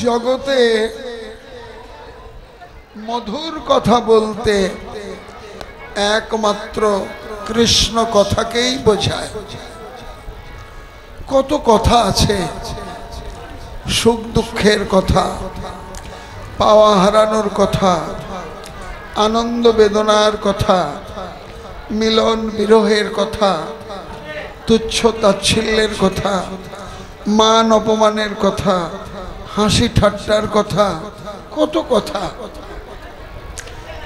জগতে মধুর কথা বলতে একমাত্র কৃষ্ণ কথাকেই বোঝায়। কত কথা আছে, সুখ দুঃখের কথা, পাওয়া হারানোর কথা, আনন্দ বেদনার কথা, মিলন বিরহের কথা, তুচ্ছ তাচ্ছিল্যের কথা, মান অপমানের কথা হাসি ঠাট্টার কথা। কত কথা?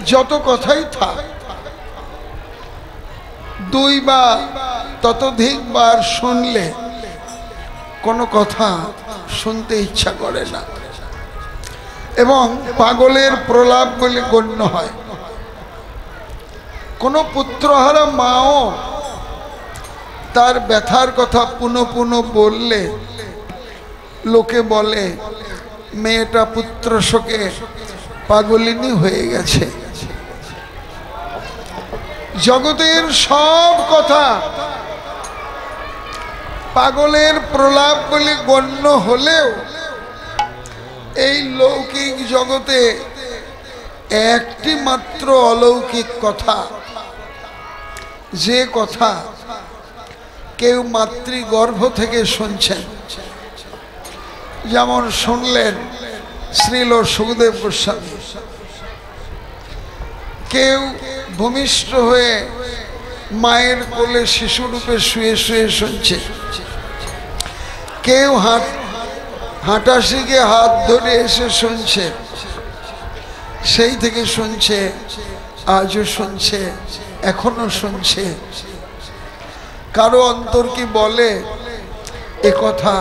যত কথাই থাক। দুই বা ততোধিকবার শুনলে কোনো কথা শুনতে ইচ্ছা করে না। এবং পাগলের প্রলাপ বলে গণ্য হয়। কোনো পুত্রহারা মাও তার ব্যথার কথা পুনঃ পুনঃ বললে লোকে বলে, মেয়েটা পুত্র শোকে পাগলিনী হয়ে গেছে। জগতের সব কথা পাগলের প্রলাপ বলে গণ্য হলেও এই লৌকিক জগতে একটি মাত্র অলৌকিক কথা, যে কথা কেউ মাতৃগর্ভ থেকে শুনছেন। যেমন শুনলেন শ্রীল সুখদেব গোস্বামী। কেউ ভূমিষ্ঠ হয়ে মায়ের কোলে শিশুরূপে শুয়ে শুয়ে শুনছে। কেউ হাঁট হাঁটা শিখে হাত ধরে এসে শুনছে। সেই থেকে শুনছে, আজও শুনছে, এখনও শুনছে। কারও অন্তর কি বলে? এ কথা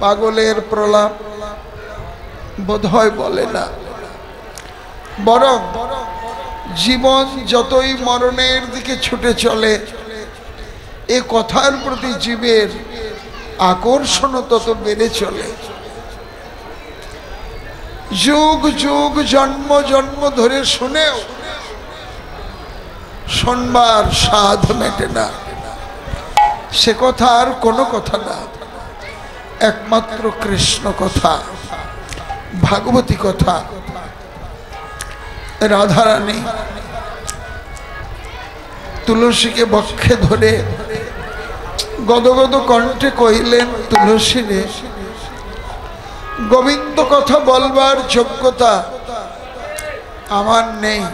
পাগলের প্রলাপ বোধহয় বলে না। বরং জীবন যতই মরণের দিকে ছুটে চলে, এ কথার প্রতি জীবের আকর্ষণও তত বেড়ে চলে। যুগ যুগ, জন্ম জন্ম ধরে শুনেও শোনবার সাধ মেটে না। সে কথা আর কোনো কথা না। একমাত্র কৃষ্ণ কথা, ভাগবতী কথা, রাধারানী। তুলসীকে বক্ষে ধরে গদগদ কণ্ঠে কহিলেন তুলসী রে গোবিন্দ কথা বলবার যোগ্যতা আমার নেই।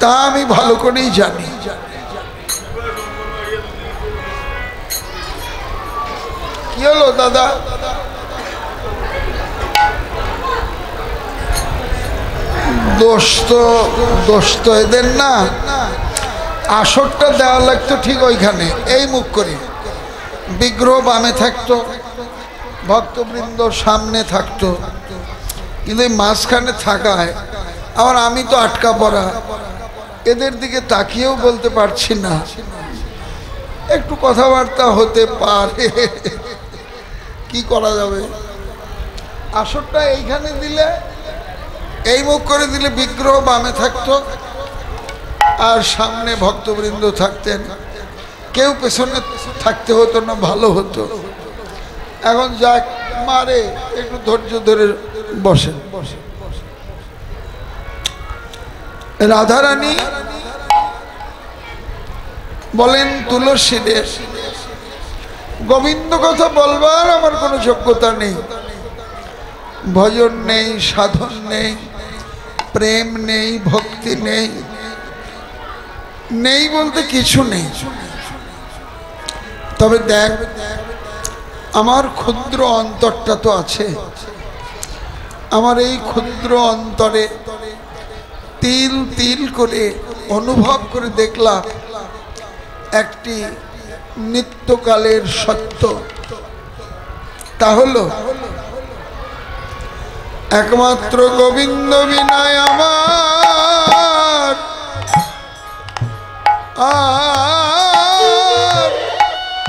তা আমি ভালো করেই জানি। কি হলো দাদা দোষ তো এদের না। আসরটা দেওয়া লাগতো ঠিক ওইখানে। এই মুখ করে। বিগ্রহ বামে থাকতো, ভক্তবৃন্দ সামনে থাকতো। কিন্তু মাঝখানে থাকায় আবার আমি তো আটকা পড়া। এদের দিকে তাকিয়েও বলতে পারছি না। একটু কথাবার্তা হতে পারে। কি করা যাবে? আসরটা এইখানে দিলে, এই মুখ করে দিলে বিগ্রহ বামে থাকতো, আর সামনে ভক্তবৃন্দ থাকতেন। কেউ পেছনে থাকতে হতো না, ভালো হতো। এখন যাক, মারে, একটু ধৈর্য ধরে বসেন। রাধারানী বলেন, তুলসী দেশ গোবিন্দ কথা বলবার আমার কোনো যোগ্যতা নেই। ভজন নেই, সাধন নেই, প্রেম নেই, ভক্তি নেই নেই বলতে কিছু নেই। তবে দেখ, আমার ক্ষুদ্র অন্তরটা তো আছে। আমার এই ক্ষুদ্র অন্তরে তিল তিল করে, অনুভব করে দেখলাম একটি নিত্যকালের সত্য। তা হলো একমাত্র গোবিন্দ বিনয় আমার।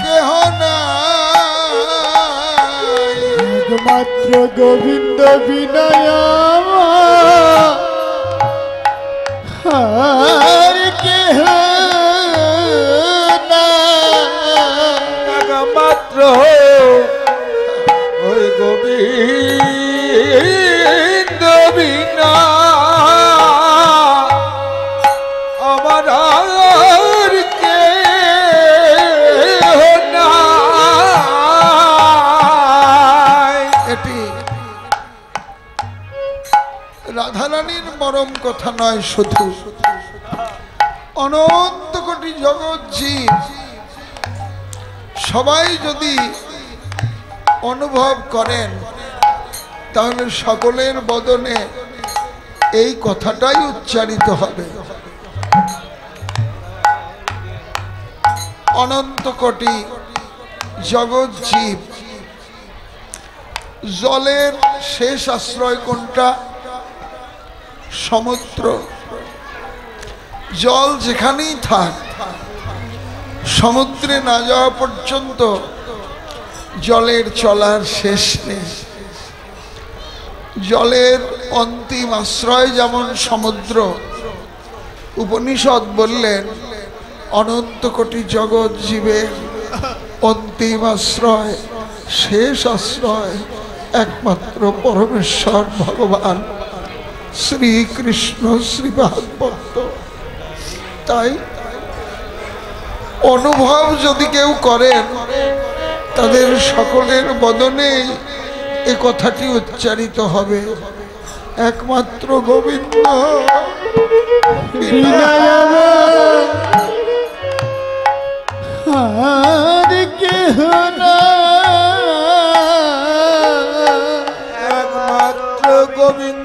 কেহ নাই। একমাত্র গোবিন্দ বিনয় আর কেহ এটি রাধারানীর মরম কথা নয় শুধু। অনন্ত কোটি জগৎ জীব সবাই যদি অনুভব করেন, তাহলে সকলের বদনে এই কথাটাই উচ্চারিত হবে। অনন্ত কোটি জগৎ জীব, জলের শেষ আশ্রয় কোনটা? সমুদ্র। জল যেখানেই থাক সমুদ্রে না যাওয়া পর্যন্ত জলের চলার শেষ নেই। জলের অন্তিম আশ্রয় যেমন সমুদ্র, উপনিষদ বললেন, অনন্ত কোটি জগৎ জীবের অন্তিম আশ্রয়, শেষ আশ্রয় একমাত্র পরমেশ্বর ভগবান, শ্রীকৃষ্ণ শ্রী ভাগবত তাই অনুভব যদি কেউ করেন তাদের সকলের বদনেই এ কথাটি উচ্চারিত হবে। একমাত্র গোবিন্দ। না একমাত্র গোবিন্দ।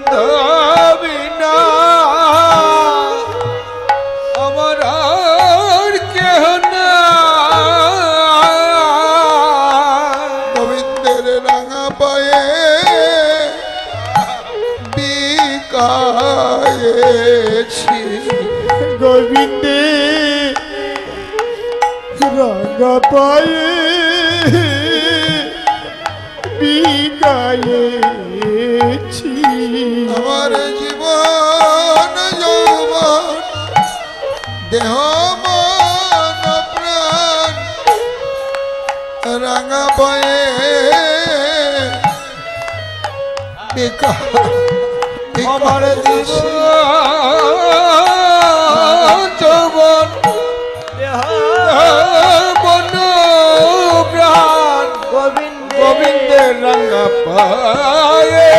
বিকায়েছি গোবিন্দে রঙা পায়ে বিগায়েছি। আমার জীবন যৌবন দেহ মন প্রাণ রাঙা পায়ে বিকা আমার। জীবন যৌবন বন প্রাণ গোবিন্দের রঙ্গা পায়ে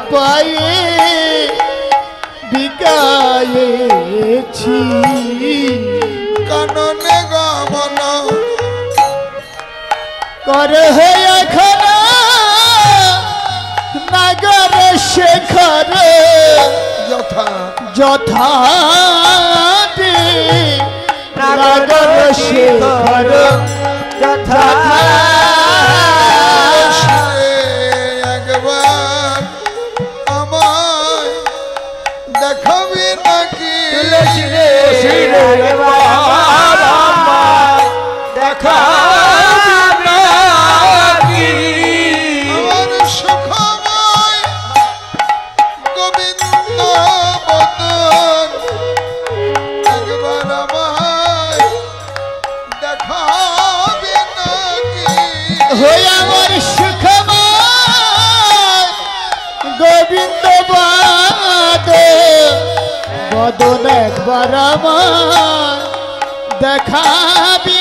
পায়ে বিকায়েছি কাননে গমন। কর হয়ে খরা নগর শেখর। যথা। যথা নগর শেখর। যথা। আমার বদন একবার আমার দেখাবি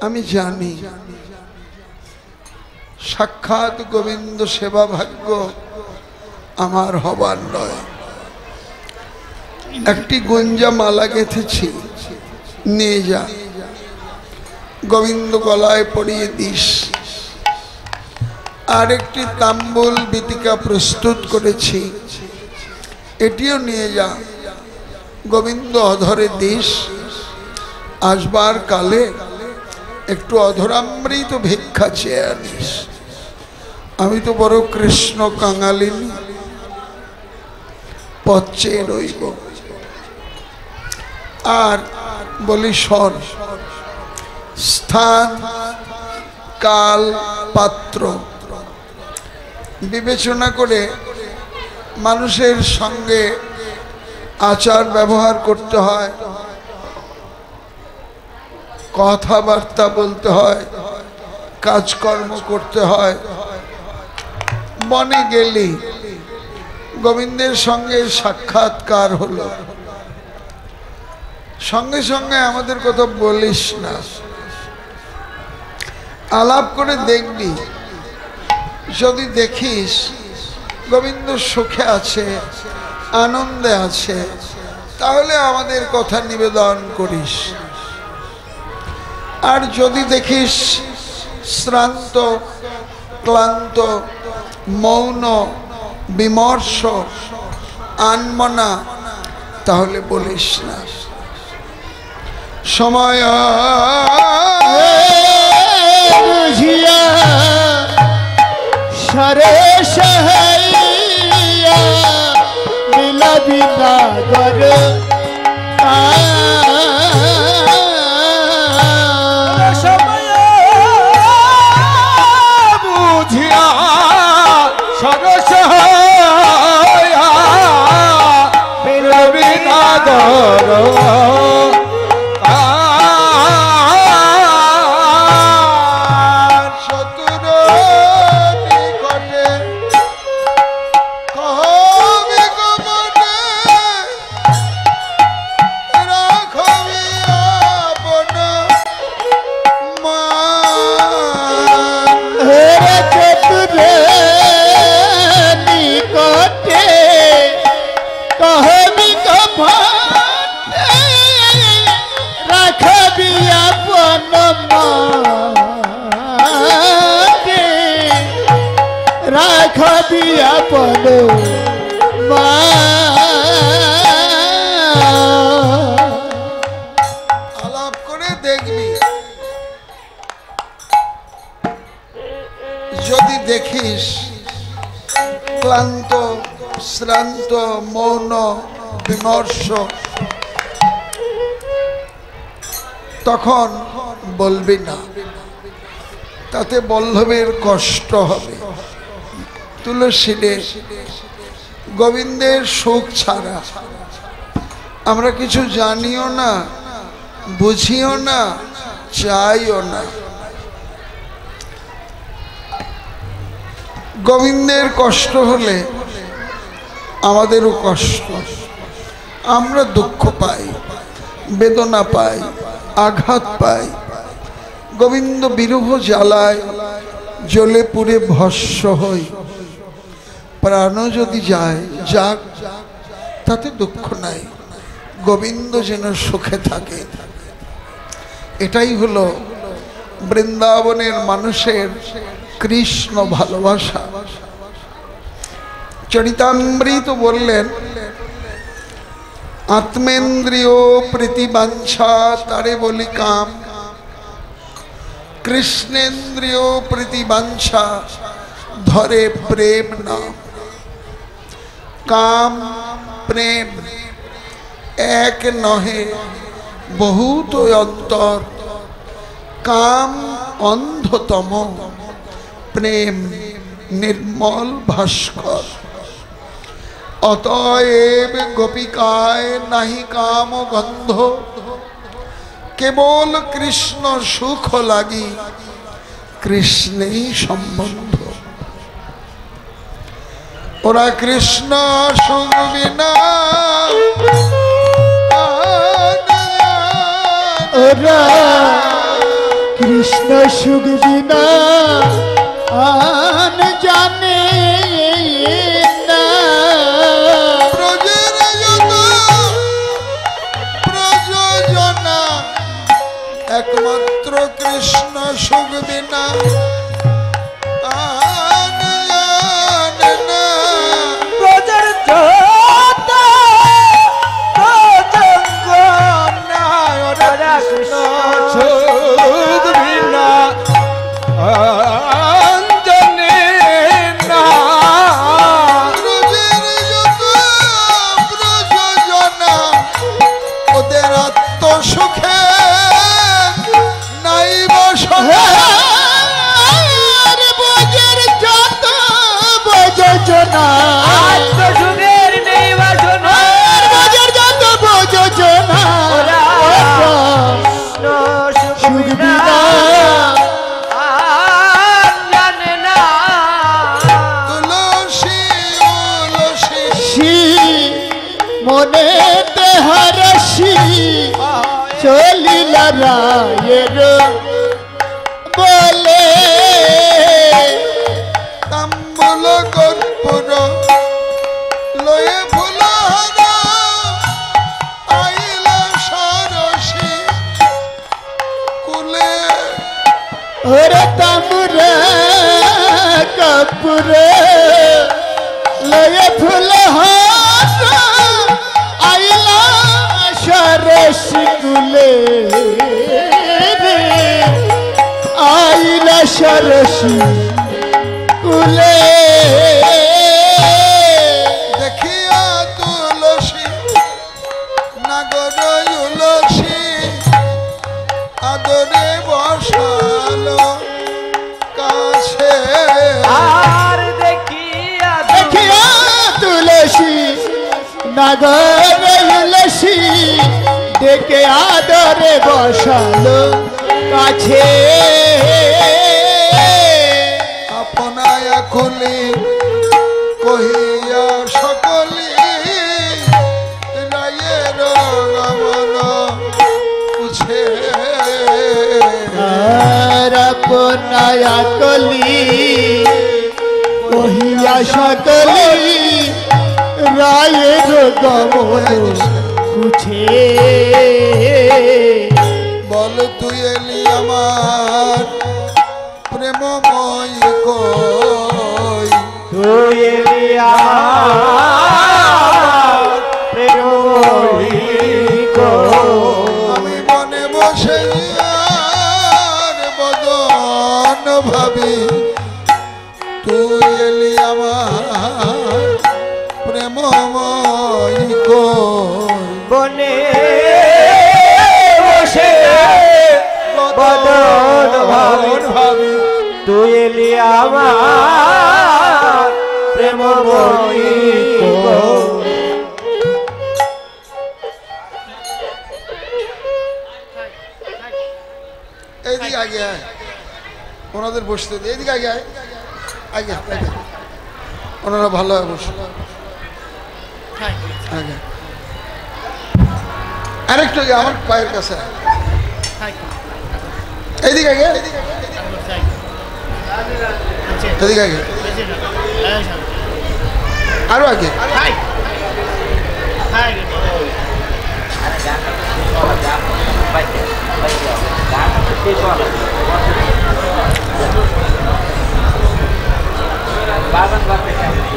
আমি জানি সাক্ষাৎ গোবিন্দ সেবা ভাগ্য আমার হবার নয়। একটি গঞ্জা মালা গেঁথেছি, নিয়ে যা। গোবিন্দ গলায় পরিয়ে দিস। আর একটি তাম্বুল বিতিকা প্রস্তুত করেছি। এটিও নিয়ে যা। গোবিন্দ অধরে দিস আসবার কালে একটু অধরামৃত ভিক্ষা চেয়ে আনিস। আমি তো বড় কৃষ্ণ কাঙালিনী, পথ চেয়ে রইব। আর বলি শোন স্থান, কাল, পাত্র বিবেচনা করে মানুষের সঙ্গে আচার ব্যবহার করতে হয়, কথাবার্তা বলতে হয়, কাজকর্ম করতে হয়। মনে গেলি গোবিন্দের সঙ্গে সাক্ষাৎকার হলো। সঙ্গে সঙ্গে আমাদের কথা বলিস না। আলাপ করে দেখবি যদি দেখিস গোবিন্দ সুখে আছে, আনন্দে আছে, তাহলে আমাদের কথা নিবেদন করিস। আর যদি দেখিস শ্রান্ত, ক্লান্ত, মৌন, বিমর্ষ, আনমনা, তাহলে বলিস না। সময় সরে সহাইয়া বিলাবিনা গর সময় বুঝিয়া সরস বিনা দর শত্রুর শ্রান্ত মৌন বিমর্ষ। তখন বলবি না, তাতে বল্লভের কষ্ট হবে। তুলসী রে গোবিন্দের সুখ ছাড়া আমরা কিছু জানিও না, বুঝিও না, চাইও না। গোবিন্দের কষ্ট হলে আমাদেরও কষ্ট। আমরা দুঃখ পাই, বেদনা পাই, আঘাত পাই। গোবিন্দ বিরহ জ্বালায়, জ্বলে পুড়ে ভস্য হই। প্রাণও যদি যায়, যাক, তাতে দুঃখ নাই। গোবিন্দ যেন সুখে থাকে। এটাই হলো বৃন্দাবনের মানুষের কৃষ্ণ ভালোবাসা। চরিতামৃত বললেন, আত্মেন্দ্রিয় প্রীতিবাঞ্ছা তারে বলি কাম। কৃষ্ণেন্দ্রিয় প্রীতিবাঞ্ছা ধরে প্রেম নাম। কাম, প্রেম এক নহে, বহুত অন্তর। কাম অন্ধতম, প্রেম নির্মল ভাস্কর। অতএব গোপিকায় নাহি কাম গন্ধ। কেবল কৃষ্ণ সুখ লাগি, কৃষ্ণেই সম্বন্ধ। ওরা কৃষ্ণ সুবিনা ওরা কৃষ্ণ সুখ বিনা আন রায়ের বলে তাম্বুল কর্পূর লয়ে ফুলহার আইলা সরসী কুলে। ওরে তামুরে কপুরে। আইলা সরসী কুলে আদরে বসালো কাছে। আপনায় খুলি কহিয়া সকলি আপনায়া কলি কহিয়া সকলি রায়ের গমন কুছে বল তুই এলি আমার প্রেমময় কই তুই এলি আমার আমার প্রেম আগে আয়। ওনাদের বসতে দে, এইদিকে আগে আয়। আগে আগে। ওনারা ভালো হয় বসে। আগে। আরেকটু আগে, আমার পায়ের কাছে আয়। এইদিকে আগে এদিকে আগে আরও আগে এলি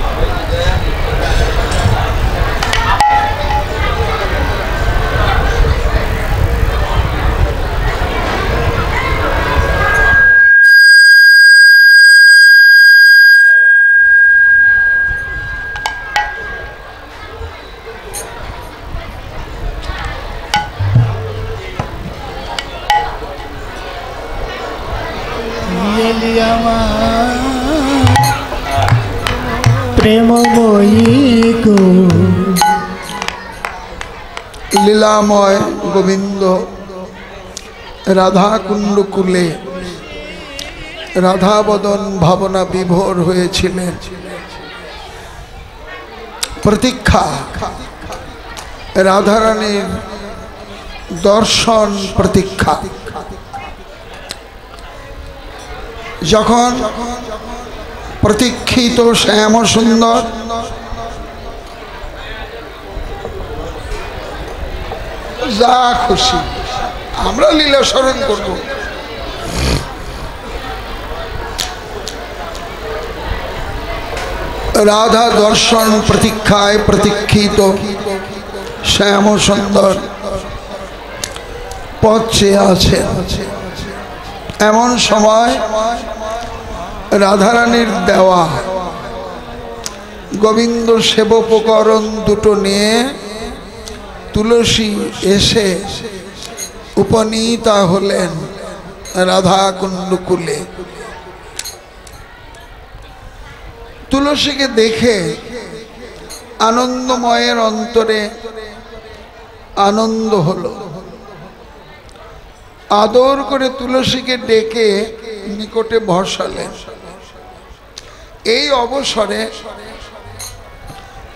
লীলাময় গোবিন্দ রাধা কুণ্ড কুলে রাধাবদন ভাবনা বিভোর হয়েছিলেন। প্রতীক্ষা, রাধারানীর দর্শন প্রতীক্ষা। যখন প্রতীক্ষিত শ্যাম সুন্দর যা খুশি। আমরা লীলা স্মরণ করব। রাধা দর্শন প্রতীক্ষায় প্রতীক্ষিত। শ্যাম সুন্দর পথ আছে এমন সময় রাধারানীর দেওয়া গোবিন্দ সেবোপকরণ দুটো নিয়ে তুলসী এসে উপনীতা হলেন রাধা কুণ্ডকুলে তুলসীকে দেখে আনন্দময়ের অন্তরে আনন্দ হলো। আদর করে তুলসীকে ডেকে নিকটে বসালেন। এই অবসরে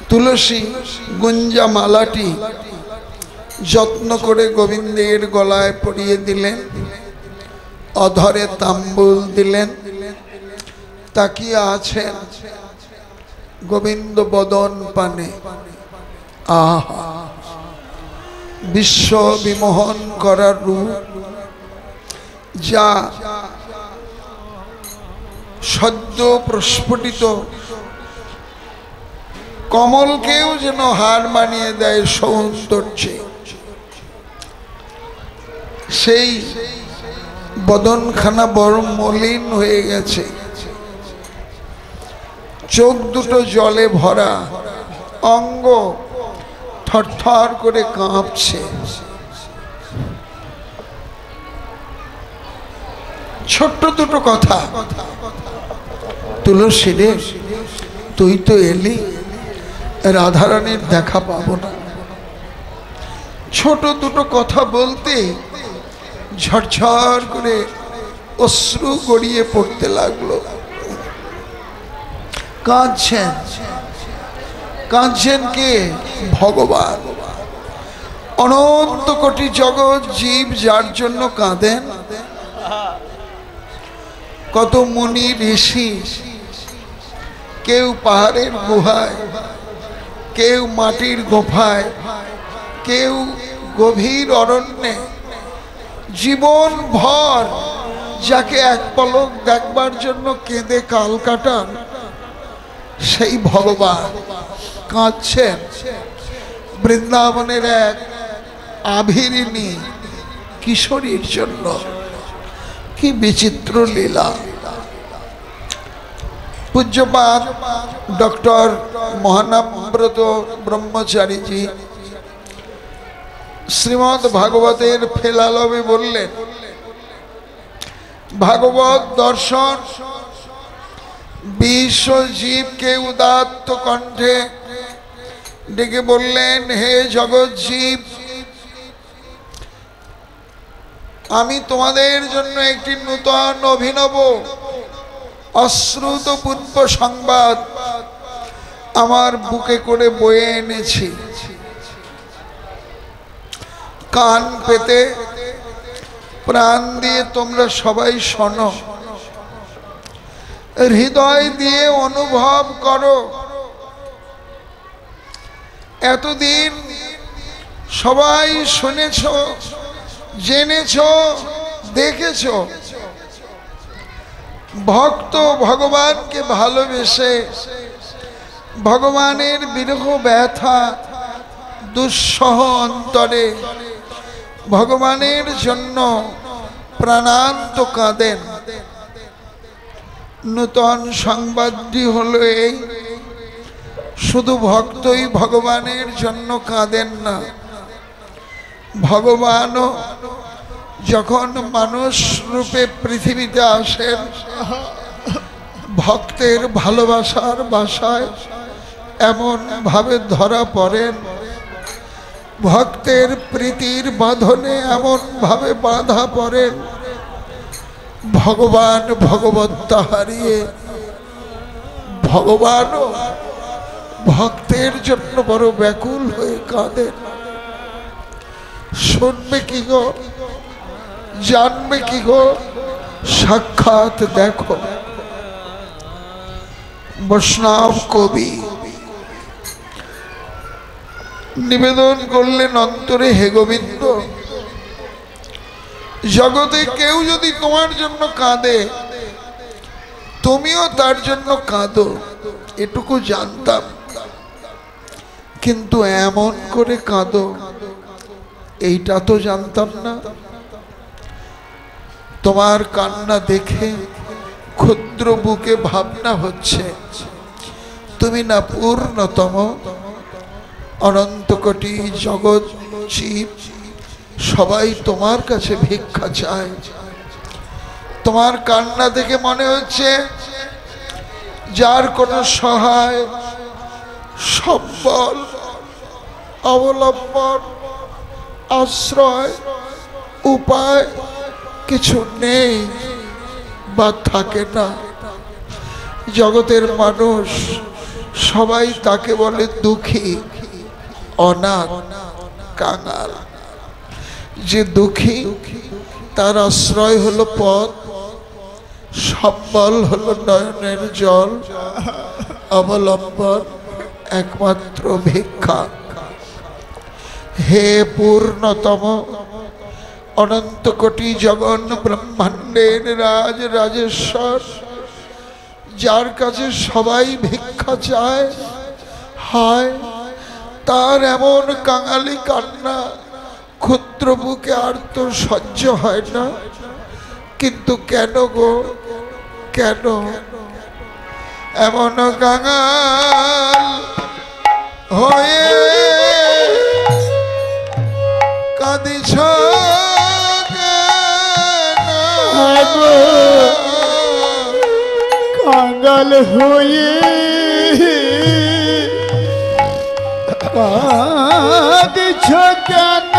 তুলসী গুঞ্জা মালাটি যত্ন করে গোবিন্দের গলায় পরিয়ে দিলেন, অধরে তাম্বুল দিলেন, তাকিয়ে আছেন গোবিন্দ বদন পানে। আহা, বিশ্ব বিমোহন করার রূপ, যা সদ্য প্রস্ফুটিত। কমলকেও যেন হার মানিয়ে দেয় সৌন্দর্যে। সেই বদনখানা বড় মলিন হয়ে গেছে। চোখ দুটো জলে ভরা, অঙ্গ থরথর করে কাঁপছে। ছোট্ট দুটো কথা। তুলসী রে তুই তো এলি, রাধারানীর দেখা পাবো না। ছোট দুটো কথা বলতে ঝরঝর করে অশ্রু গড়িয়ে পড়তে লাগল। কাঁদছেন। কাঁদছেন কে? ভগবান। অনন্ত কোটি জগৎ জীব যার জন্য কাঁদেন। কত মুনি ঋষি, কেউ পাহাড়ের গুহায়, কেউ মাটির গোফায়, কেউ গভীর অরণ্যে জীবন ভর যাকে এক পলক দেখবার জন্য কেঁদে কাল কাটান, সেই ভগবান কাঁদছেন। বৃন্দাবনের এক আভিরিনী কিশোরীর জন্য। কি বিচিত্র লীলা। পূজ্যপাত ডক্টর মহানাব্রত ব্রহ্মচারীজি শ্রীমৎ ভাগবতের ফেলালবে বললেন, ভাগবত দর্শন, বিশ্ব জীবকে উদাত্ত কণ্ঠে ডেকে বললেন, হে জগৎ জীব, আমি তোমাদের জন্য একটি নূতন অভিনব, অশ্রুত পূর্ব সংবাদ আমার বুকে করে বয়ে এনেছি। কান পেতে প্রাণ দিয়ে তোমরা সবাই শোনো। হৃদয় দিয়ে অনুভব করো। এতদিন সবাই শুনেছ, জেনেছ, দেখেছ। ভক্ত ভগবানকে ভালোবেসে ভগবানের বিরহ ব্যথা দুঃসহ অন্তরে ভগবানের জন্য প্রাণান্ত কাঁদেন। নূতন সংবাদটি হলো এই, শুধু ভক্তই ভগবানের জন্য কাঁদেন না। ভগবানও যখন মানুষ রূপে পৃথিবীতে আসেন, ভক্তের ভালোবাসার বাসায় এমন ভাবে ধরা পড়েন ভক্তের প্রীতির বাঁধনে এমন ভাবে বাঁধা পড়েন ভগবান ভগবত্তা হারিয়ে ভগবানও ভক্তের জন্য বড় ব্যাকুল হয়ে কাঁদেন শুনবে কি গো? জানবে কি গো? সাক্ষাৎ দেখো। বৈষ্ণব কবি নিবেদন করলেন, অন্তরে হে গোবিন্দ, জগতে কেউ যদি তোমার জন্য কাঁদে, তুমিও তার জন্য কাঁদো, এটুকু জানতাম। কিন্তু এমন করে কাঁদো, এইটা তো জানতাম না। তোমার কান্না দেখে ক্ষুদ্র বুকে ভাবনা হচ্ছে, তুমি না পূর্ণতম অনন্ত কোটি জগৎ জীব, সবাই তোমার কাছে ভিক্ষা চায়। তোমার কান্না দেখে মনে হচ্ছে যার কোনো সহায় সম্বল অবলম্বন, আশ্রয়, উপায় কিছু নেই বা থাকে না। জগতের মানুষ সবাই তাকে বলে দুঃখী। অনাথ কাঙাল। যে দুঃখী, তার আশ্রয় হলো পথ, সম্বল হলো নয়নের জল, অবলম্বন একমাত্র ভিক্ষা। হে পূর্ণতম, অনন্ত কোটি জগন ব্রহ্মাণ্ডের রাজ রাজেশ্বর, যার কাছে সবাই ভিক্ষা চায়, হায় তার এমন কাঙালি কান্না, ক্ষুদ্র বুকে আর তো সহ্য হয় না। কিন্তু কেন গো? কেন? এমন কাঙাল হয়ে কাঁদিছ আগো কাঙ্গাল হয়ে কাঁদছ কেন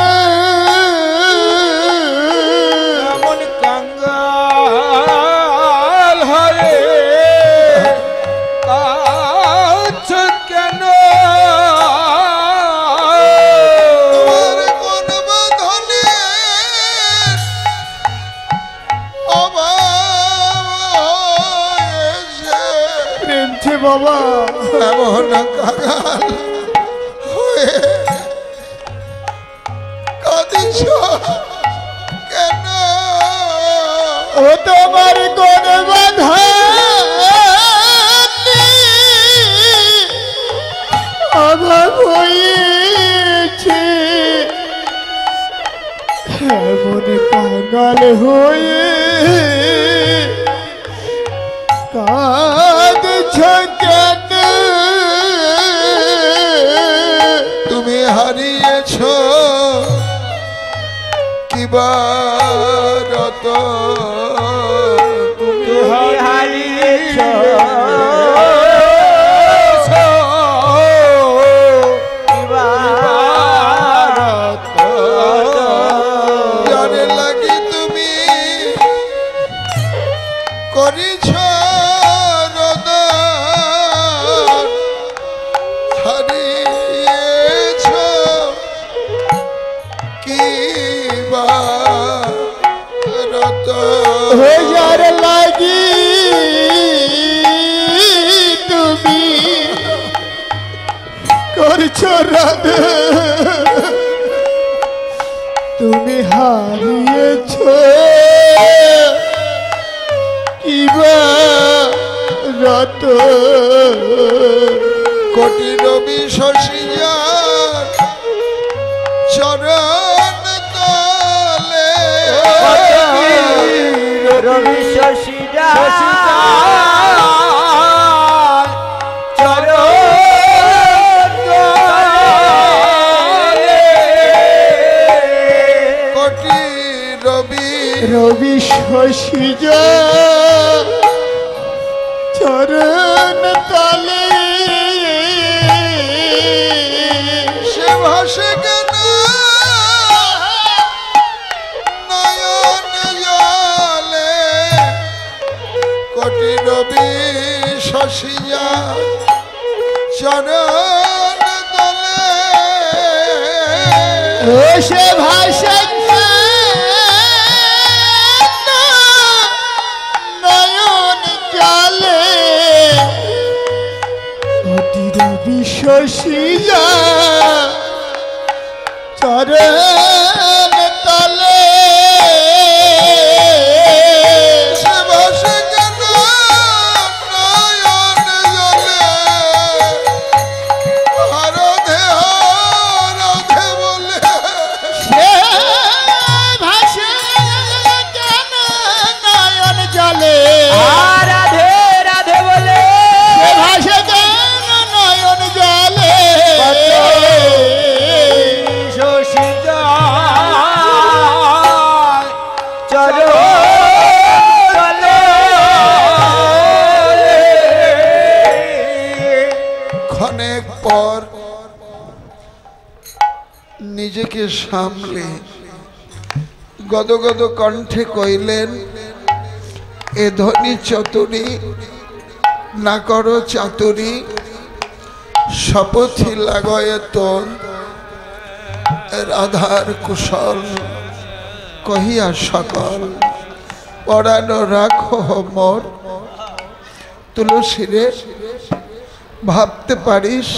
এমন পাগল হয়ে কাঁদছ তুমি হারিয়েছ। কিবা হারিয়েছ। কিবা রত? কোটি রবি শশিয়ার চরণ কালে। রবি শশীদা শশী চরণ তলে সে ভাসে কেন? নয়ন জলে চরণ তলে। সে ভাষা বিশ্বসিয়া চরণ সামলে গদগদ কণ্ঠে কইলেন, এ ধনী চতুরি, না করো চাতুরি শপথি লাগয়ে তোর রাধার কুশল, কহিয়া সকল পড়ানো রাখো মোর তুলসী রে ভাবতে পারিস,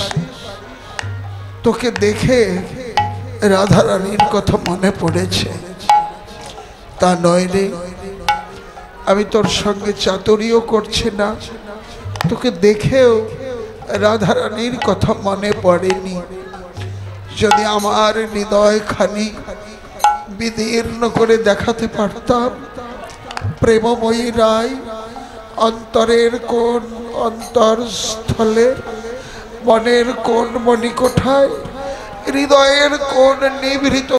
তোকে দেখে রাধারানীর কথা মনে পড়েছে। তা রে আমি তোর সঙ্গে চাতুরিও করছি না। তোকে দেখেও রাধারানীর কথা মনে পড়েনি। যদি আমার হৃদয় খানি বিদীর্ণ করে দেখাতে পারতাম, প্রেমময়ী রায় অন্তরের কোন অন্তরস্থলে, মনের কোন মণিকোঠায় হৃদয়ের কোন নিভৃত